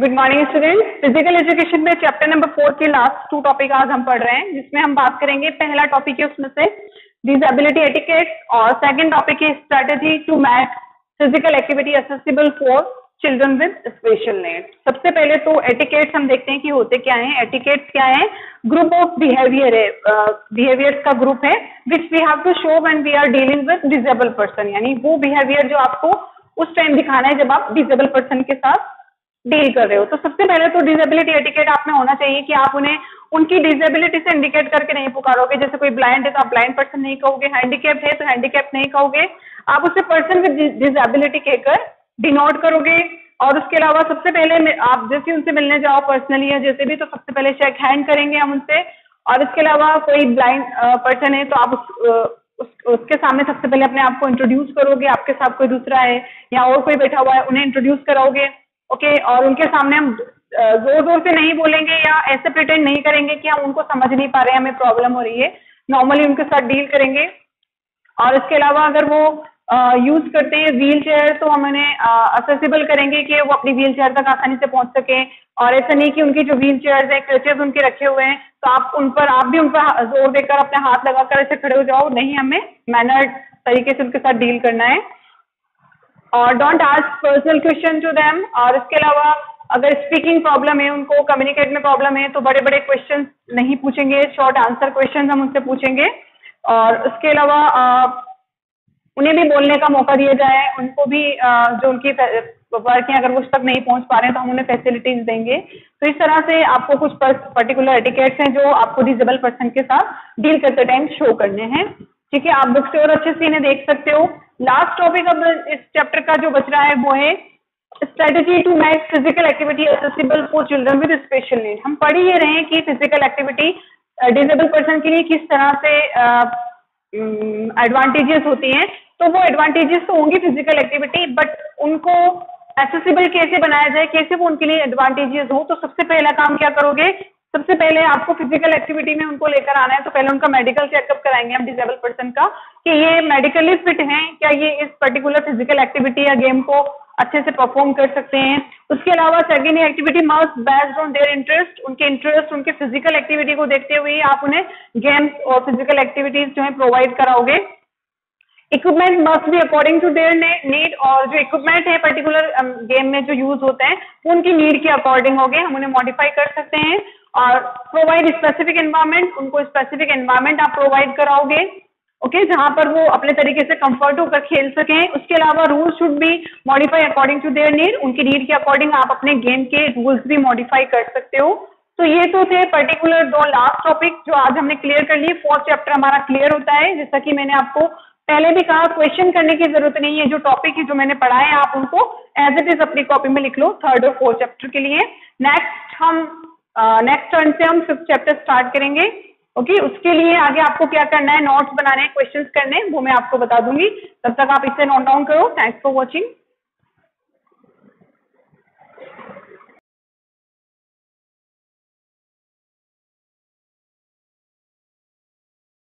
Good morning student physical education में chapter number four के last two topic आज हम पढ़ रहे हैं, जिसमें हम बात करेंगे पहला टॉपिक है उसमें से डिजेबिलिटी एटिकेट और सेकंड टॉपिक है strategy to match physical activity accessible for children with special need सबसे पहले तो एटिकेट्स हम देखते हैं कि होते क्या हैं। एटिकेट्स क्या है? ग्रुप ऑफ़ बिहेवियर है बिहेवियर्स का ग्रुप है which we have to show when we are dealing with disable person यानी वो बिहेवियर जो आपको उस टाइम दिखाना है जब आप डिजेबल पर्सन के साथ डील कर रहे हो। तो सबसे पहले तो डिजेबिलिटी एटिकेट आप में होना चाहिए कि आप उन्हें उनकी डिजेबिलिटी से इंडिकेट करके नहीं पुकारोगे। जैसे कोई ब्लाइंड है तो आप ब्लाइंड पर्सन नहीं कहोगे। हैंडीकेप है तो हैंडीकेप नहीं कहोगे। आप उसे पर्सन विद डिजेबिलिटी कहकर डिनोट करोगे। और उसके अलावा सबसे पहले आप जैसे उनसे मिलने जाओ पर्सनली या जैसे भी तो सबसे पहले शेक हैंड करेंगे हम उनसे। और इसके अलावा कोई ब्लाइंड पर्सन है तो आप उस, उस उसके सामने सबसे पहले अपने आप को इंट्रोड्यूस करोगे। आपके साथ कोई दूसरा है या और कोई बैठा हुआ है उन्हें इंट्रोड्यूस कराओगे। ओके और उनके सामने हम ज़ोर ज़ोर से नहीं बोलेंगे या ऐसे प्रिटेंड नहीं करेंगे कि हम उनको समझ नहीं पा रहे, हमें प्रॉब्लम हो रही है। नॉर्मली उनके साथ डील करेंगे। और इसके अलावा अगर वो यूज़ करते हैं व्हील चेयर तो हम उन्हें असेसिबल करेंगे कि वो अपनी व्हील चेयर तक आसानी से पहुँच सके। और ऐसा नहीं कि उनकी जो व्हील चेयर है क्रचेज उनके रखे हुए हैं तो आप उन पर, आप भी उन पर ज़ोर देकर अपने हाथ लगाकर ऐसे खड़े हो जाओ। नहीं, हमें मैनर तरीके से उनके साथ डील करना है। और don't ask personal question to them और इसके अलावा, अगर स्पीकिंग प्रॉब्लम है, उनको कम्युनिकेट में प्रॉब्लम है तो बड़े बड़े क्वेश्चन नहीं पूछेंगे. शॉर्ट आंसर क्वेश्चन हम उनसे पूछेंगे. और उसके अलावा उन्हें भी बोलने का मौका दिया जाए. उनको भी जो उनकी वर्क है, अगर उस तक नहीं पहुँच पा रहे हैं तो हम उन्हें फैसिलिटीज़ देंगे. तो इस तरह से आपको कुछ पर्टिकुलर एटिकेट्स हैं, जो आपको डिजेबल पर्सन के साथ डील करते टाइम शो करने हैं. ठीक है आप बुक से और अच्छे से इन्हें देख सकते हो। लास्ट टॉपिक अब इस चैप्टर का जो बच रहा है वो है strategy to match physical activity accessible for children with special need हम पढ़ ही रहे हैं कि फ़िज़िकल एक्टिविटी डिजेबल पर्सन के लिए किस तरह से एडवांटेजेस होती हैं। तो वो एडवांटेजेस तो होंगी फ़िज़िकल एक्टिविटी बट उनको एसेसिबल कैसे बनाया जाए, कैसे वो उनके लिए एडवांटेजेस हो तो सबसे पहला काम क्या करोगे? सबसे पहले आपको फ़िज़िकल एक्टिविटी में उनको लेकर आना है तो पहले उनका मेडिकल चेकअप कराएँगे हम डिजेबल पर्सन का कि ये मेडिकली फिट हैं क्या ये इस पर्टिकुलर फ़िज़िकल एक्टिविटी या गेम को अच्छे से परफॉर्म कर सकते हैं? उसके अलावा second activity must based on their interest उनके इंटरेस्ट उनके फ़िज़िकल एक्टिविटी को देखते हुए आप उन्हें गेम्स और फ़िज़िकल एक्टिविटीज़ जो है प्रोवाइड कराओगे। इक्विपमेंट मस्ट भी अकॉर्डिंग टू देयर नीड और जो इक्विपमेंट है पर्टिकुलर गेम um, में जो यूज़ होते हैं उनकी नीड के अकॉर्डिंग हो गए हम उन्हें मॉडिफाई कर सकते हैं। और प्रोवाइड स्पेसिफिक एनवायरमेंट उनको स्पेसिफिक एनवायरमेंट आप प्रोवाइड कराओगे ओके okay, जहाँ पर वो अपने तरीके से कंफर्ट होकर खेल सकें। उसके अलावा rules should be modify according to their need उनकी नीड के अकॉर्डिंग आप अपने गेम के रूल्स भी मॉडिफाई कर सकते हो। तो ये तो थे पर्टिकुलर दो लास्ट टॉपिक जो आज हमने क्लियर कर लिए। फोर्थ चैप्टर हमारा क्लियर होता है। जैसा कि मैंने आपको पहले भी कहा क्वेश्चन करने की ज़रूरत नहीं है। जो टॉपिक है जो मैंने पढ़ा है आप उनको एज इट इज़ अपनी कॉपी में लिख लो थर्ड और फोर्थ चैप्टर के लिए। नेक्स्ट हम नेक्स्ट टर्न से हम फिफ्थ चैप्टर स्टार्ट करेंगे ओके okay, उसके लिए आगे आपको क्या करना है नोट्स बनाने हैं क्वेश्चंस करने वो मैं आपको बता दूँगी। तब तक आप इसे नोट डाउन करो। Thanks for watching